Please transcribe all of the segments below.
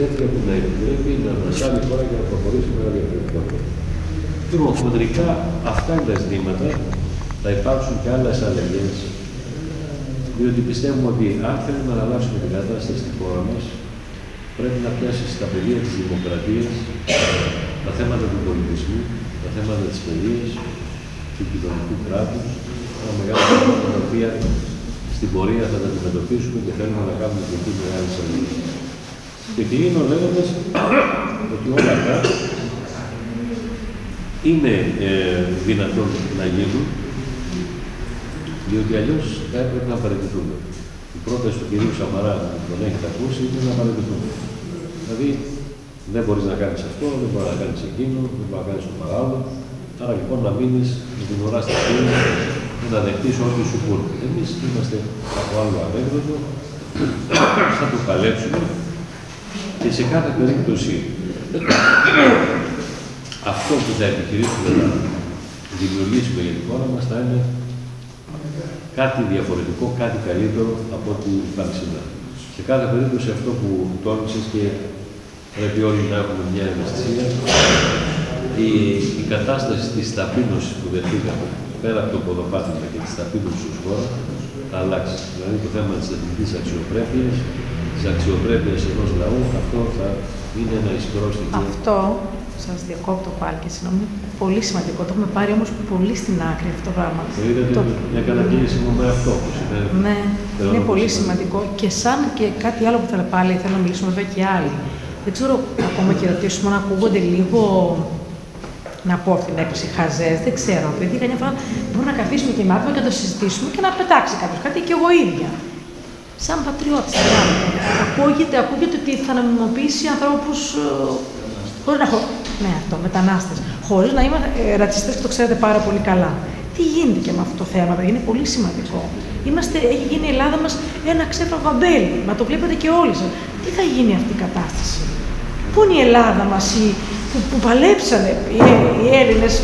τέτοια που να επιτρέπει να ανασάλει χώρα και να προχωρήσει με διαφορετικότητα. Λοιπόν, χοντρικά αυτά είναι τα ζητήματα. Θα υπάρξουν και άλλες αλλαγές. Διότι πιστεύουμε ότι αν θέλουμε να αλλάξουμε την κατάσταση στη χώρα μας, πρέπει να πιάσει στα πεδία της δημοκρατίας τα θέματα του πολιτισμού, τα θέματα της παιδείας, του κοινωνικού κράτους, τα μεγάλα θέματα τα οποία στην πορεία θα τα αντιμετωπίσουμε και θέλουμε να κάνουμε και εκεί μεγάλες αλλαγές. Και κλείνω λέγοντα ότι όλα αυτά είναι ε, δυνατόν να γίνουν, διότι αλλιώς θα έπρεπε να παραιτηθούμε. Η πρόταση του κυρίου Σαμαρά, που τον έχετε ακούσει, είναι να παραιτηθούμε. Δηλαδή, δεν μπορείς να κάνεις αυτό, δεν μπορείς να κάνεις εκείνο, δεν μπορείς να κάνεις το παράλληλο. Άρα λοιπόν να μείνεις με την ουρά στα χέρια και να δεχτείς ό,τι σου πούνε. Εμείς είμαστε από άλλο ανέκδοτο, θα το παλέψουμε και σε κάθε περίπτωση αυτό που θα επιχειρήσουμε να δημιουργήσουμε για την χώρα μας θα είναι κάτι διαφορετικό, κάτι καλύτερο από ό,τι υπάρχει σήμερα. Σε κάθε περίπτωση αυτό που τόνισες και πρέπει όλοι να έχουμε μια ευαισθησία, η, η κατάσταση της ταπείνωσης που δεχτήκαμε πέρα από το ποδοπάτημα και της ταπείνωσης της χώρα θα αλλάξει. Δηλαδή το θέμα της εθνικής αξιοπρέπειας, της αξιοπρέπειας ενός λαού, αυτό θα είναι ένα ισχυρό στοιχείο. Αυτό Σας διακόπτω πάλι και συγγνώμη. Πολύ σημαντικό. Το έχουμε πάρει όμως πολύ στην άκρη αυτό το πράγμα. Το είδατε το... μια καταγγελία με αυτό που σημαίνει. Ναι, είναι πολύ σημαντικό. Και σαν και κάτι άλλο που θέλω πάλι, θέλω να μιλήσουμε βέβαια και άλλοι. Δεν ξέρω ακόμα και ρωτήσουμε αν ακούγονται λίγο να πω την έκπληξη χαζές, δεν ξέρω. Επειδή καμιά φορά μπορούμε να καθίσουμε και μάθουμε και να το συζητήσουμε και να πετάξει κάποιος κάτι και εγώ ίδια. Σαν πατριώτη, ακούγεται, ακούγεται ότι θα νομιμοποιήσει ανθρώπους ε, χωρίς να έχω. Ναι, αυτό, μετανάστες. Χωρίς να είμαστε ε, ρατσιστές και το ξέρετε πάρα πολύ καλά. Τι γίνεται και με αυτό το θέμα, είναι πολύ σημαντικό. Είμαστε, έχει γίνει η Ελλάδα μας ένα ξέφραγο αμπέλι. Μα το βλέπετε και όλοι σας. Τι θα γίνει αυτή η κατάσταση; Πού είναι η Ελλάδα μας, που, που παλέψανε οι, οι Έλληνες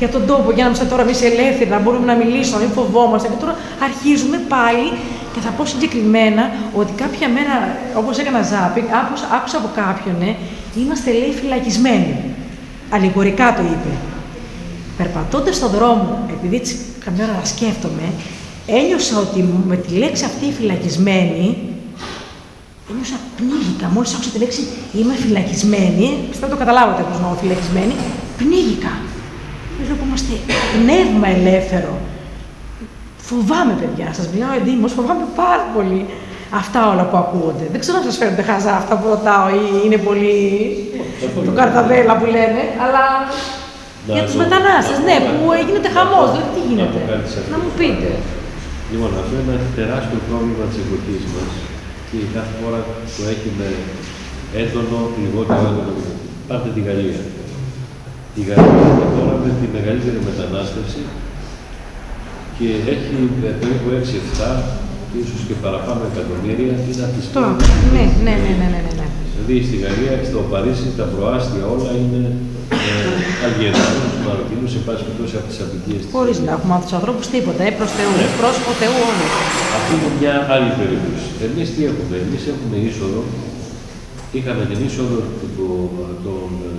για τον τόπο, για να είμαστε τώρα εμείς ελεύθεροι, να μπορούμε να μιλήσουμε, να μην φοβόμαστε. Και τώρα αρχίζουμε πάλι και θα πω συγκεκριμένα ότι κάποια μέρα, όπως έκανα ζάπινγκ, άκουσα από κάποιον, ναι, είμαστε λέει φυλακισμένοι. Αλληγορικά το είπε. Περπατώντας στον δρόμο, επειδή έτσι καμιά ώρα σκέφτομαι, ένιωσα ότι με τη λέξη αυτή φυλακισμένη, ένιωσα πνίγηκα. Μόλις άκουσα τη λέξη είμαι φυλακισμένη, πιστεύω το καταλάβατε πώς εννοώ φυλακισμένη, πνίγηκα. Λέω που είμαστε πνεύμα ελεύθερο. Φοβάμαι, παιδιά, σας μιλάω εντύμως, φοβάμαι πάρα πολύ αυτά όλα που ακούγονται. Δεν ξέρω αν σας φαίνονται χαζά αυτά που ρωτάω ή είναι πολύ του καρταδέλα που λένε, αλλά για τους μετανάστες, ναι, που γίνεται χαμός. Δηλαδή τι γίνεται. Να μου πείτε. Λοιπόν, αυτό είναι ένα τεράστιο πρόβλημα της εποχής μας και κάθε φορά το έχει με έντονο, λιγότερο έντονο. Πάρτε τη Γαλλία. Η Γαλλία τώρα με τη μεγαλύτερη μετανάστευση και έχει περίπου 6-7 ίσως και παραπάνω εκατομμύρια είναι από τις ναι, ναι, ναι, ναι, ναι, ναι. Δηλαδή στη Γαλλία, στο Παρίσι, τα προάστια όλα είναι ε, Αλγερινού, Μαροκινούς, σε πάση περιπτώσει από τις απικίε της. Χωρίς να έχουμε από του ανθρώπους τίποτα, ε, προς Θεού, ναι. πρόσωπο Θεού όλοι. Αυτή είναι μια άλλη περίπτωση. Εμείς τι έχουμε, εμείς έχουμε είσοδο, είχαμε την είσοδο των ε,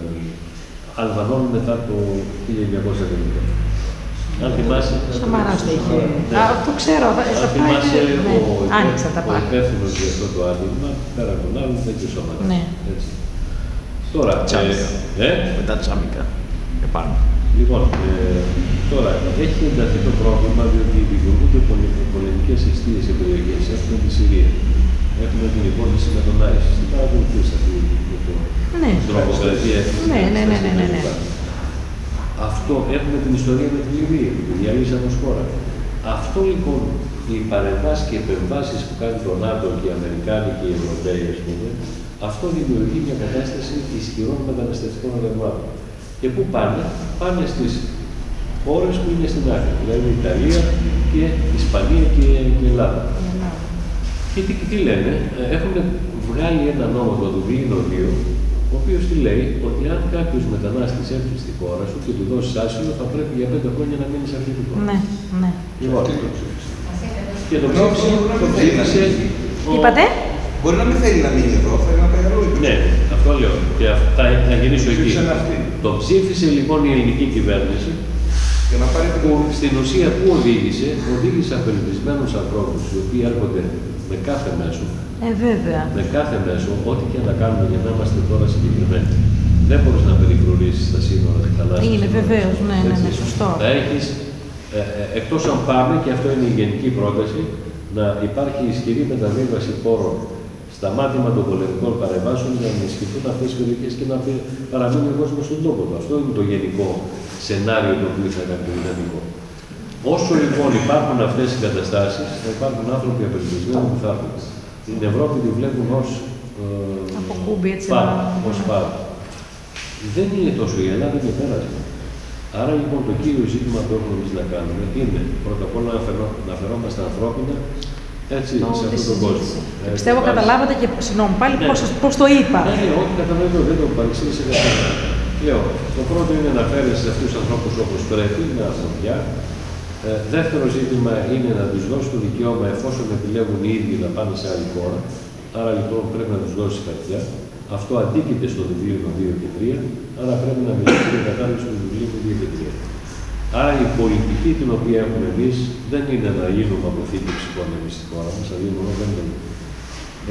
Αλβανών μετά το 1990. Αν θυμάσαι. Σαμαράς το είχε. Α, το ξέρω. Αν θυμάσαι, ναι. άνοιξα τα πάντα. Ο υπεύθυνος για αυτό το άνοιγμα, πέρα από τον άλλον, ήταν και ο Σαμαράς. Ναι. Τώρα. Τσάμικα. Ε, Μετά τσάμικα. Επάνω. Λοιπόν, ε, τώρα έχει ενταθεί το πρόβλημα διότι δημιουργούνται πολεμικές αιστείες σε περιοχές. Έχουμε τη Συρία. Έχουμε την υπόθεση με τον Άισις. Την παρακολουθήσατε αυτή ναι. την τρομοκρατία. Ναι, ναι, ναι, ναι, ναι, ναι. Αυτό έχουμε την ιστορία με τη Λιβύη, που διαλύσαμε ως χώρα. Αυτό λοιπόν, οι παρεμβάσεις και επεμβάσεις που κάνει το ΝΑΤΟ και οι Αμερικάνοι και οι Ευρωπαίοι, ας πούμε, αυτό δημιουργεί μια κατάσταση ισχυρών μεταναστευτικών ρευμάτων. Και πού πάνε, πάνε στις χώρες που είναι στην άκρη, δηλαδή η Ιταλία και η Ισπανία και η Ελλάδα. Και τι, τι λένε, ε, έχουν βγάλει ένα νόμο το Δουβλίνο 2, ο οποίος τι λέει, ότι αν κάποιος μετανάστης έρθει στη χώρα σου και του δώσεις άσυλο, θα πρέπει για πέντε χρόνια να μείνει σε αυτή τη χώρα. Ναι, ναι. Λοιπόν, και το ψήφισε. Το ψήφισε Είπατε; Μπορεί να μην θέλει να μείνει εδώ, θέλει να πάει αλλού. θα, θα γυρίσω εκεί. Ψήφισαν αυτοί. Το ψήφισε λοιπόν η ελληνική κυβέρνηση Για να πάρει την που στην ουσία που οδήγησε, οδήγησε απελπισμένους ανθρώπους οι οποίοι έρχονται με κάθε μέσο, Ε, βέβαια. με κάθε μέσο, ό,τι και να κάνουμε για να είμαστε τώρα συγκεκριμένοι. Δεν μπορείς να περιφρουρήσεις τα σύνορα τη θαλάσσια. Είναι βεβαίως, ναι, ναι, ναι, σωστό. Θα έχεις, ε, ε, εκτός αν πάμε, και αυτό είναι η γενική πρόταση, να υπάρχει ισχυρή μεταβίβαση πόρων στα μάτια των πολεμικών παρεμβάσεων για να ενισχυθούν αυτές τι περιοχές και να πε- παραμείνει ο κόσμος στον τόπο του. Αυτό είναι το γενικό σενάριο το οποίο θα κάνει το δυναμικό. Όσο λοιπόν υπάρχουν αυτές οι καταστάσεις, θα υπάρχουν άνθρωποι απελπισμένοι που θα έρθουν. Την Ευρώπη τη βλέπουν ως Από κούμπι, έτσι, πάρα, να- ως πάρα. Δεν είναι τόσο η Ελλάδα και πέρασε. Άρα λοιπόν το κύριο ζήτημα που έχουμε εμείς να κάνουμε είναι πρώτα απ' όλα να, φερό- να φερόμαστε ανθρώπινα έτσι, Το- σε τη αυτόν τον κόσμο. συζήτηση. Ε, Πιστεύω βάσει- καταλάβατε και, συγγνώμη, πάλι Ναι. πώς, πώς το είπα. Ναι, ναι, όχι καταλαβαίνω, δεν το παρεξήγησε καθόλου. Λέω, το πρώτο είναι να φέρεις σε αυτούς τους ανθρώπους όπως πρέπει, με ανθρωπιά. Ε, δεύτερο ζήτημα είναι να τους δώσει το δικαίωμα εφόσον επιλέγουν οι ίδιοι να πάνε σε άλλη χώρα. Άρα λοιπόν πρέπει να τους δώσει χαρτιά. Αυτό αντίκειται στο βιβλίο 2 και 3, άρα πρέπει να μιλήσει για κατάρριξη του βιβλίου 2 και 3. Άρα η πολιτική την οποία έχουμε εμείς δεν είναι να γίνουμε αποθήκη ψυχώνεμη στη χώρα μας, να γίνουμε δεν είναι.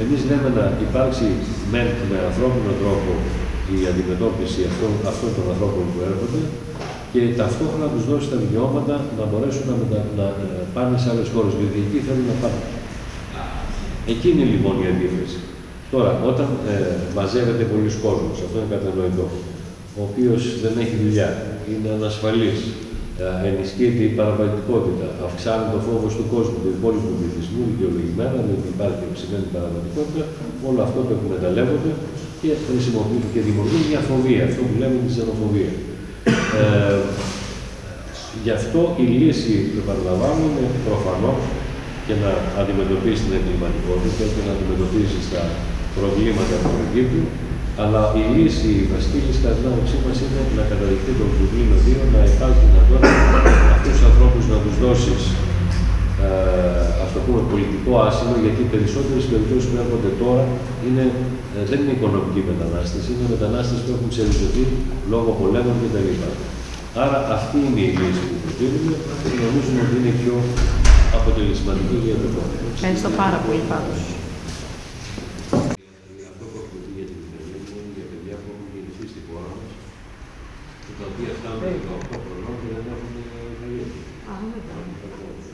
Εμείς λέμε να υπάρξει με, με ανθρώπινο τρόπο η αντιμετώπιση αυτών, αυτών των ανθρώπων που έρχονται και ταυτόχρονα τους δώσεις τα δικαιώματα να μπορέσουν να, μετα, να ε, πάνε σε άλλες χώρες. Γιατί εκεί θέλουν να πάνε. Εκείνη λοιπόν η αντίθεση. Τώρα, όταν ε, μαζεύεται πολλοί κόσμος, αυτό είναι κατανοητό, ο οποίος δεν έχει δουλειά, είναι ανασφαλής, ε, ενισχύεται η παραβατικότητα, αυξάνει το φόβος του κόσμου, του υπόλοιπου πληθυσμού, δικαιολογημένα, διότι υπάρχει αυξημένη παραβατικότητα, όλο αυτό το εκμεταλλεύονται και χρησιμοποιούν και δημιουργούν μια φοβία, αυτό που λέμε τη ξενοφοβία. Ε, γι' αυτό η λύση που επαναλαμβάνω είναι προφανώς και να αντιμετωπίσει την εγκληματικότητα και να αντιμετωπίσει τα προβλήματα που προκύπτουν. Αλλά η λύση, η βασική λύση κατά την άποψή μας είναι να καταδειχθεί το Δουβλίνο 2, να υπάρχει δυνατότητα αυτούς τους ανθρώπους να τους δώσεις ε, ας το πούμε πολιτικό άσυλο, γιατί οι περισσότερες περιπτώσεις που έρχονται τώρα είναι, ε, δεν είναι οικονομική μετανάστευση, είναι μετανάστε που έχουν ξεριζωθεί λόγω πολέμων κτλ. Άρα αυτή είναι η λύση που προτείνουμε και νομίζουμε ότι είναι πιο αποτελεσματική για το κόσμο. Ευχαριστώ πάρα πολύ πάντως. Αυτό που έχουμε πει για την Ουκρανία είναι για παιδιά που έχουν γεννηθεί στη χώρα μας και τα οποία φτάνουν 18 χρονών και δεν έχουν ευκαιρία.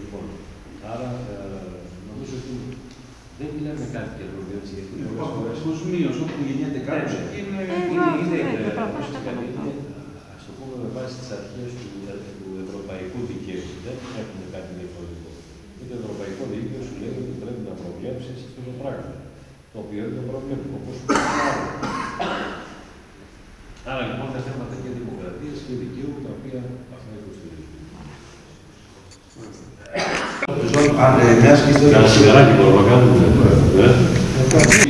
Λοιπόν, άρα ε, νομίζω ότι δεν μιλάμε κάτι καινούργιο έτσι, γιατί πολλές φορές Παγκοσμίω, όπου γεννιέται κάποιο, εκεί είναι. Ε, είναι, αυτό, είναι, ναι, ε, το πράγμα πώς είναι το λένε, κατανοητό. είναι, ας το πούμε με βάση τις αρχές του, του ευρωπαϊκού δικαίου. Δεν έχουμε κάτι διαφορετικό. Και το ευρωπαϊκό δίκαιο σου λέει ότι πρέπει να προβλέψεις αυτό το πράγμα. Το οποίο είναι το πρόβλημα, όπως Άρα λοιπόν τα θέματα και δημοκρατίας και δικαίου τα οποία αυτά υποστηρίζουν. Αν ε, μιας και είστε- Κάνα σιγαράκι μπορούμε να κάνουμε. ε;